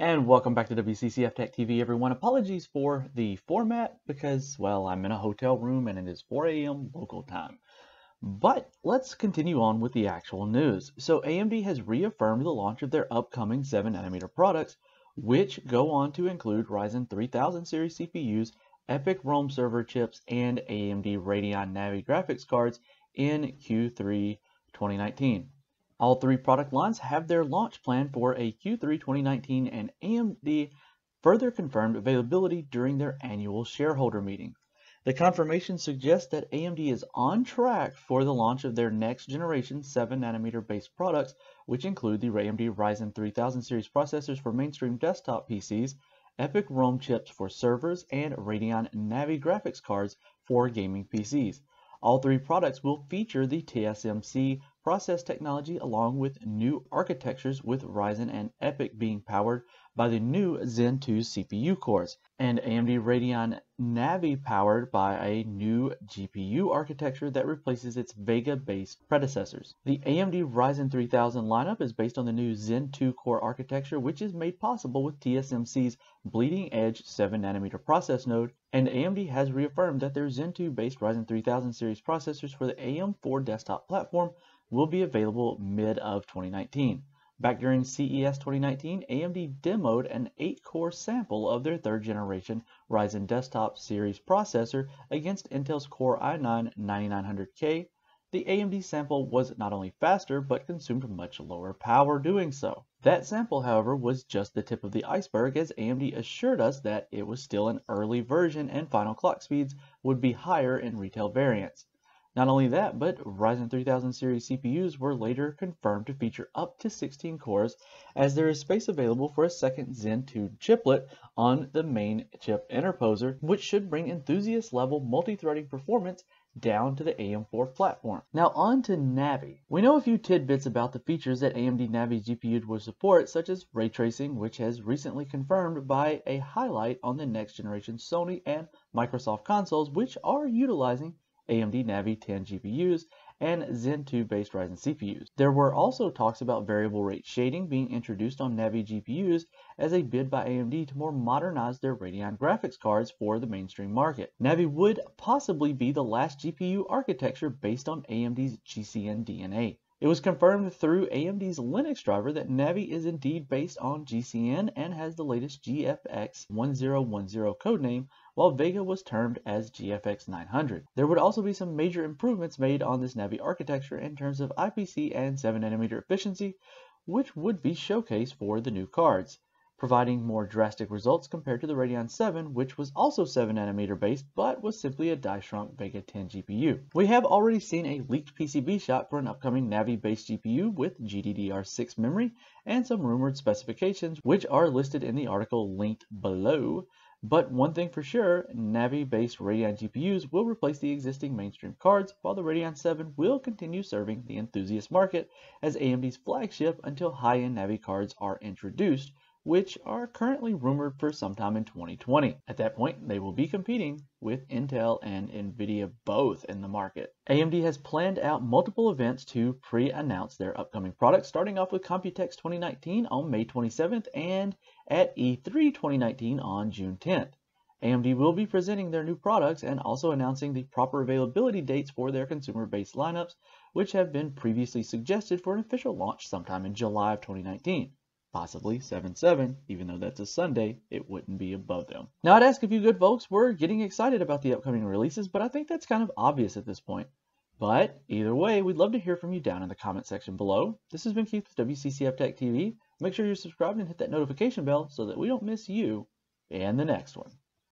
And welcome back to WCCF Tech TV, everyone. Apologies for the format because, well, I'm in a hotel room and it is 4 a.m. local time. But let's continue on with the actual news. So AMD has reaffirmed the launch of their upcoming 7nm products, which go on to include Ryzen 3000 series CPUs, EPYC Rome server chips, and AMD Radeon Navi graphics cards in Q3 2019. All three product lines have their launch plan for a Q3 2019 and AMD further confirmed availability during their annual shareholder meeting. The confirmation suggests that AMD is on track for the launch of their next generation 7nm based products, which include the AMD Ryzen 3000 series processors for mainstream desktop PCs, EPYC Rome chips for servers, and Radeon Navi graphics cards for gaming PCs. All three products will feature the TSMC process technology along with new architectures with Ryzen and EPYC being powered by the new Zen 2 CPU cores and AMD Radeon Navi powered by a new GPU architecture that replaces its Vega-based predecessors. The AMD Ryzen 3000 lineup is based on the new Zen 2 core architecture which is made possible with TSMC's bleeding edge 7nm process node and AMD has reaffirmed that their Zen 2 based Ryzen 3000 series processors for the AM4 desktop platform will be available mid of 2019. Back during CES 2019, AMD demoed an 8-core sample of their third generation Ryzen desktop series processor against Intel's Core i9 9900K. The AMD sample was not only faster, but consumed much lower power doing so. That sample, however, was just the tip of the iceberg as AMD assured us that it was still an early version and final clock speeds would be higher in retail variants. Not only that, but Ryzen 3000 series CPUs were later confirmed to feature up to 16 cores as there is space available for a second Zen 2 chiplet on the main chip interposer, which should bring enthusiast level multi-threading performance down to the AM4 platform. Now on to Navi. We know a few tidbits about the features that AMD Navi GPU will support, such as ray tracing, which has recently confirmed by a highlight on the next generation Sony and Microsoft consoles, which are utilizing AMD Navi 10 GPUs, and Zen 2 based Ryzen CPUs. There were also talks about variable rate shading being introduced on Navi GPUs as a bid by AMD to more modernize their Radeon graphics cards for the mainstream market. Navi would possibly be the last GPU architecture based on AMD's GCN DNA. It was confirmed through AMD's Linux driver that Navi is indeed based on GCN and has the latest GFX 1010 codename, while Vega was termed as GFX 900. There would also be some major improvements made on this Navi architecture in terms of IPC and 7nm efficiency, which would be showcased for the new cards providing more drastic results compared to the Radeon 7, which was also 7nm based, but was simply a die-shrunk Vega 10 GPU. We have already seen a leaked PCB shot for an upcoming Navi-based GPU with GDDR6 memory and some rumored specifications, which are listed in the article linked below. But one thing for sure, Navi-based Radeon GPUs will replace the existing mainstream cards, while the Radeon 7 will continue serving the enthusiast market as AMD's flagship until high-end Navi cards are introduced, which are currently rumored for sometime in 2020. At that point, they will be competing with Intel and Nvidia both in the market. AMD has planned out multiple events to pre-announce their upcoming products, starting off with Computex 2019 on May 27th and at E3 2019 on June 10th. AMD will be presenting their new products and also announcing the proper availability dates for their consumer-based lineups, which have been previously suggested for an official launch sometime in July of 2019 possibly 7-7, even though that's a Sunday, it wouldn't be above them. Now I'd ask if you good folks were getting excited about the upcoming releases, but I think that's kind of obvious at this point. But either way, we'd love to hear from you down in the comment section below. This has been Keith with WCCF Tech TV. Make sure you're subscribed and hit that notification bell so that we don't miss you and the next one.